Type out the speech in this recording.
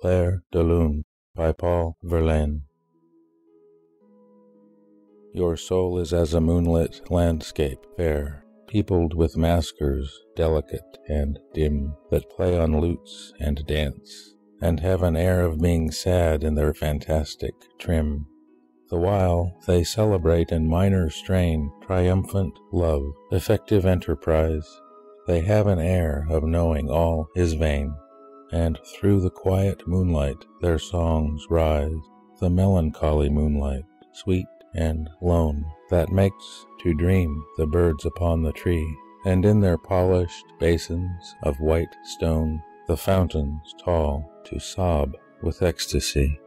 Clair de Lune by Paul Verlaine. Your soul is as a moonlit landscape fair, Peopled with maskers delicate and dim, That play on lutes and dance, and have an air Of being sad in their fantastic trim, The while they celebrate in minor strain Triumphant love, effective enterprise; They have an air of knowing all is vain and through the quiet moonlight their songs rise, the melancholy moonlight, sweet and lone, that makes to dream the birds upon the tree, and in their polished basins of white stone the fountains tall to sob with ecstasy.